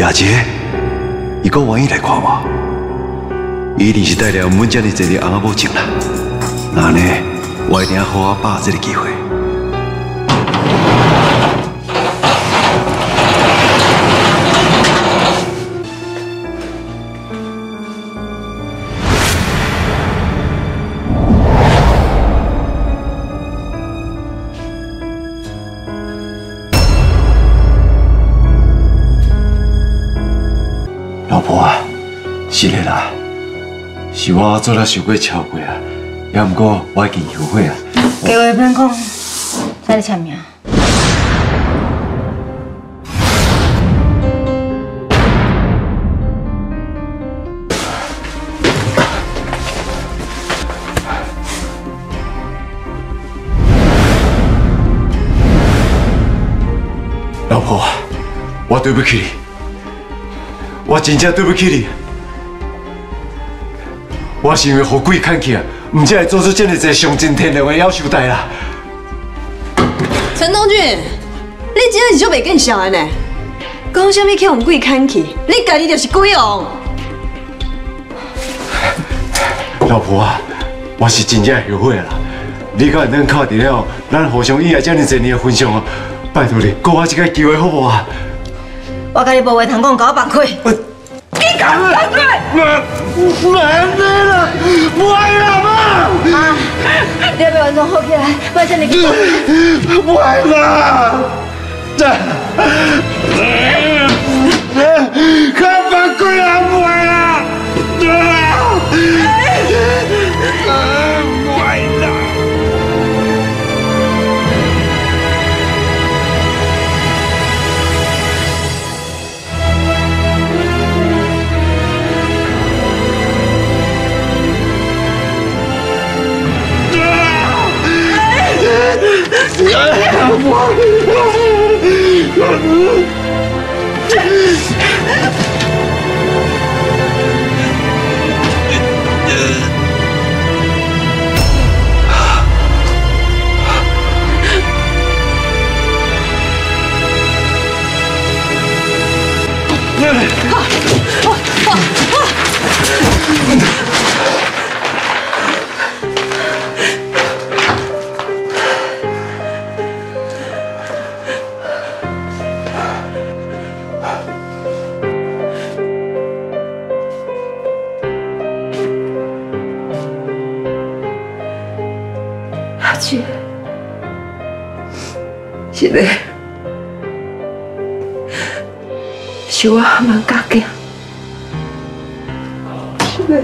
雅杰，伊讲愿意来看我，伊一定是带了阮遮尔侪的翁某情啦。那呢，我一定要好好把握这个机会。老婆啊，是的啦，是我做了太过超过啊，也毋过我已经后悔啊。给我一片空，再来签名。老婆，我对不起你，我真正对不起你。我是因为互鬼看起啊，唔才会做出这么侪伤尽天良的要求代啦。陈东俊，你真的是足袂见笑的呢？讲什么去用鬼看去？你家己就是鬼王。老婆啊，我是真正后悔啦。你敢会能靠得了，咱互相以后这么侪年的分享啊？拜托你，给我一个机会好不好？我甲你无话通讲，甲我放开。你敢不？难得了，不爱了吗？妈，你要不要完全好起来？不然这里去。不爱了，这，我，我，啊，啊。阿俊，是的，是我还蛮家己。是的。